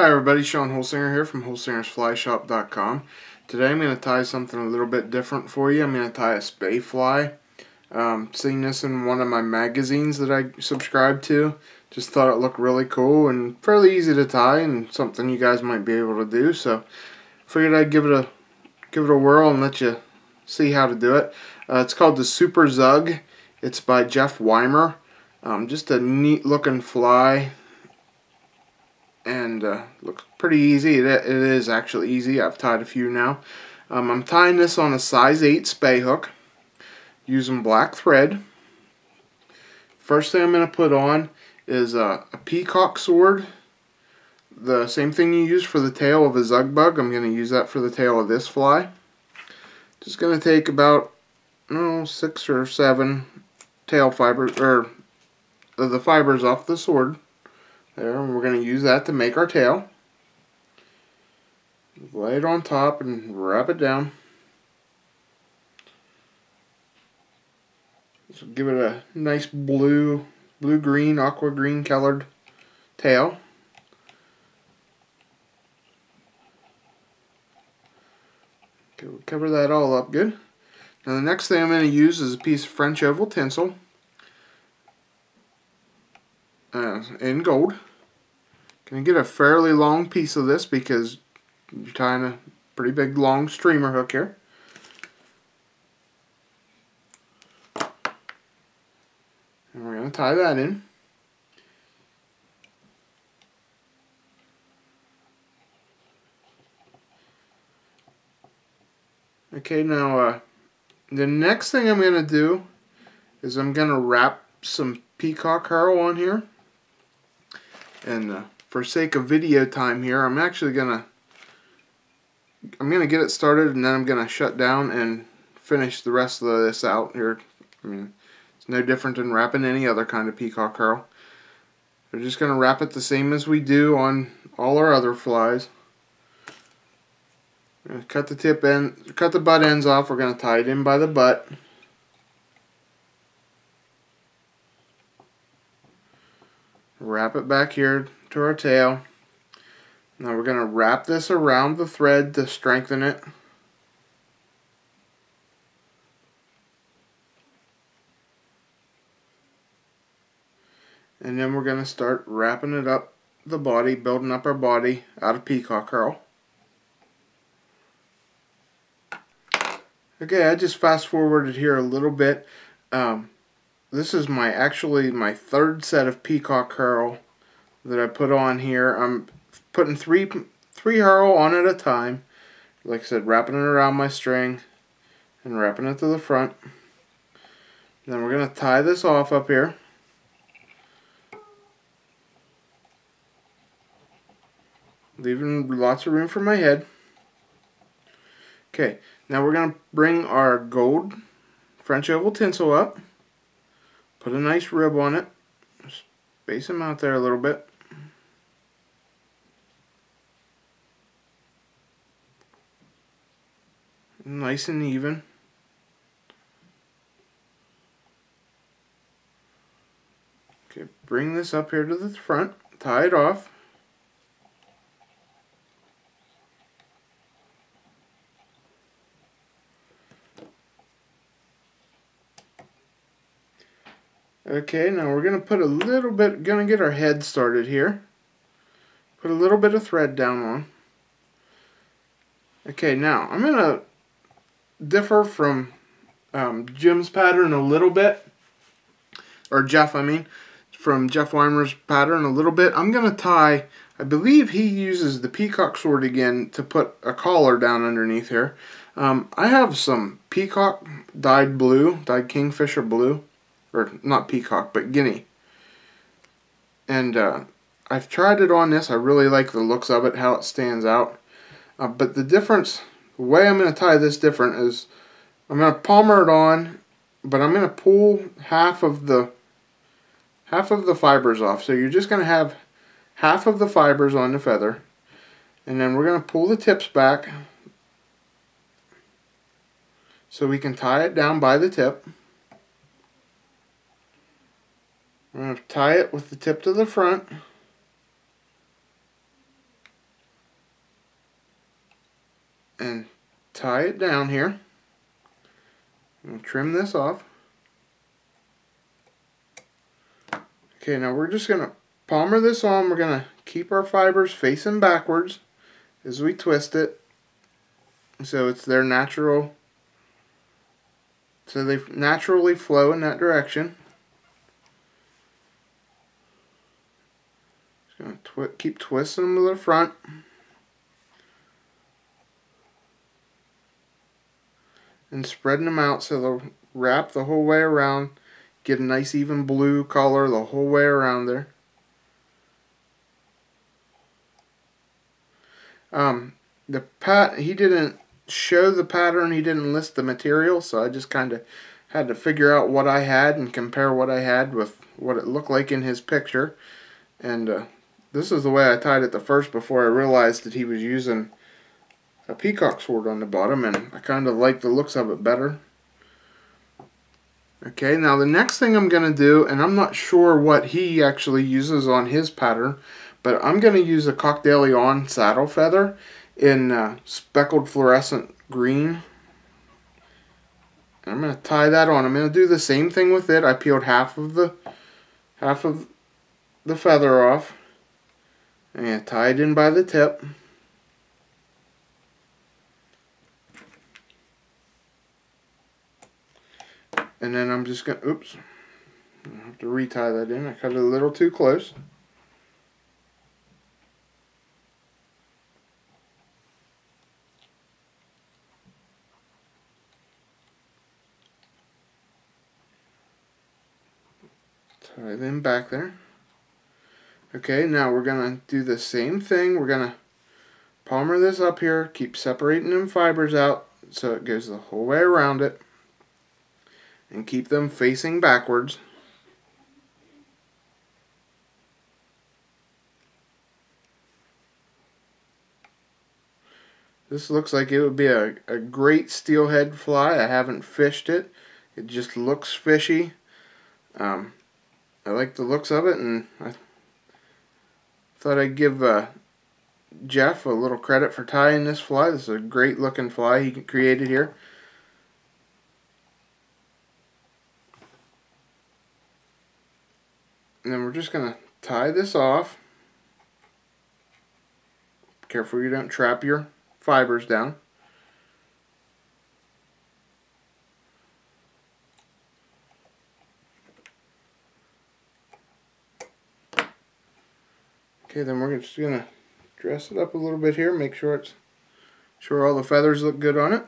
Hi everybody, Sean Holsinger here from holsingersflyshop.com. Today I'm going to tie something a little bit different for you. I'm going to tie a Spey fly. Um, seen this in one of my magazines that I subscribe to. Just thought it looked really cool and fairly easy to tie and something you guys might be able to do. So figured I'd give it a give it a whirl and let you see how to do it. Uh, it's called the Super Zug. It's by Jeff Wimer. Um, just a neat looking fly and uh, looks pretty easy. It, it is actually easy. I've tied a few now. Um, I'm tying this on a size 8 Spey hook using black thread. First thing I'm going to put on is a, a, peacock sword. The same thing you use for the tail of a zug bug. I'm going to use that for the tail of this fly. Just going to take about oh, six or seven tail fibers or the fibers off the sword. There, and we're going to use that to make our tail. Lay it on top and wrap it down. So give it a nice blue, blue-green, aqua-green colored tail. Okay, we'll cover that all up good. Now the next thing I'm going to use is a piece of French oval tinsel uh, in gold. Gonna get a fairly long piece of this because you're tying a pretty big long streamer hook here. And we're gonna tie that in. Okay, now uh, the next thing I'm gonna do is I'm gonna wrap some peacock herl on here and uh, for sake of video time here, I'm actually gonna I'm gonna get it started and then I'm gonna shut down and finish the rest of this out here. I mean, it's no different than wrapping any other kind of peacock herl. We're just gonna wrap it the same as we do on all our other flies. Cut the tip end, cut the butt ends off. We're gonna tie it in by the butt. Wrap it back here to our tail. Now we're going to wrap this around the thread to strengthen it. And then we're going to start wrapping it up the body, building up our body out of peacock herl. Okay, I just fast forwarded here a little bit. Um, this is my actually my third set of peacock herl that I put on here. I'm putting three three herl on at a time. Like I said, wrapping it around my string and wrapping it to the front. Then we're going to tie this off up here. Leaving lots of room for my head. Okay, now we're going to bring our gold French oval tinsel up. Put a nice rib on it. Space them out there a little bit. Nice and even. Okay, bring this up here to the front, tie it off. Okay, now we're going to put a little bit, going to get our head started here. Put a little bit of thread down on. Okay, now I'm going to differ from um, Jim's pattern a little bit, or Jeff, I mean, from Jeff Wimer's pattern a little bit. I'm going to tie, I believe he uses the peacock sword again to put a collar down underneath here. Um, I have some peacock dyed blue, dyed kingfisher blue, or not peacock, but guinea. And uh, I've tried it on this. I really like the looks of it, how it stands out. Uh, but the difference the way I'm going to tie this different is I'm going to palmer it on, but I'm going to pull half of the half of the fibers off. So you're just going to have half of the fibers on the feather. And then we're going to pull the tips back so we can tie it down by the tip. We're going to tie it with the tip to the front. Tie it down here. We'll trim this off. Okay, now we're just going to palmer this on. We're going to keep our fibers facing backwards as we twist it. So it's their natural, so they naturally flow in that direction. Just going to twi keep twisting them to the front. And spreading them out so they'll wrap the whole way around. Get a nice even blue color the whole way around there. Um, the pat he didn't show the pattern. He didn't list the material, so I just kind of had to figure out what I had and compare what I had with what it looked like in his picture. And uh, this is the way I tied it the first before I realized that he was using a peacock sword on the bottom, and I kind of like the looks of it better. Okay, now the next thing I'm going to do, and I'm not sure what he actually uses on his pattern, but I'm going to use a de saddle feather in uh, speckled fluorescent green. And I'm going to tie that on. I'm going to do the same thing with it. I peeled half of the half of the feather off. And tie it in by the tip. And then I'm just going to, oops, I have to retie that in. I cut it a little too close. Tie them back there. Okay, now we're going to do the same thing. We're going to palmer this up here, keep separating them fibers out so it goes the whole way around it and keep them facing backwards. This looks like it would be a, a great steelhead fly. I haven't fished it. It just looks fishy. Um, I like the looks of it and I thought I'd give uh, Jeff a little credit for tying this fly. This is a great looking fly he created here. And then we're just going to tie this off. Careful you don't trap your fibers down. Okay, then we're just going to dress it up a little bit here, make sure it's sure all the feathers look good on it.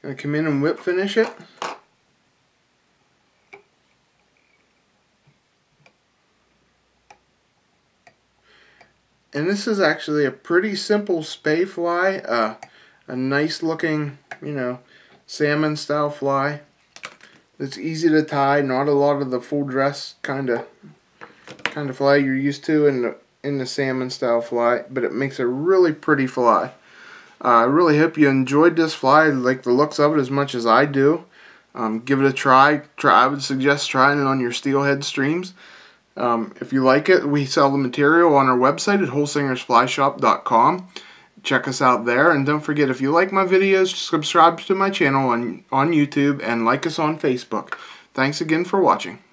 To come in and whip finish it. And this is actually a pretty simple Spey fly. Uh, a nice looking, you know, salmon style fly. It's easy to tie, not a lot of the full dress kind of kind of fly you're used to in the in the salmon style fly, but it makes a really pretty fly. Uh, I really hope you enjoyed this fly, like the looks of it as much as I do. Um, give it a try. Try. I would suggest trying it on your steelhead streams. Um, if you like it, we sell the material on our website at holsingersflyshop.com. Check us out there, and don't forget if you like my videos, subscribe to my channel on on YouTube and like us on Facebook. Thanks again for watching.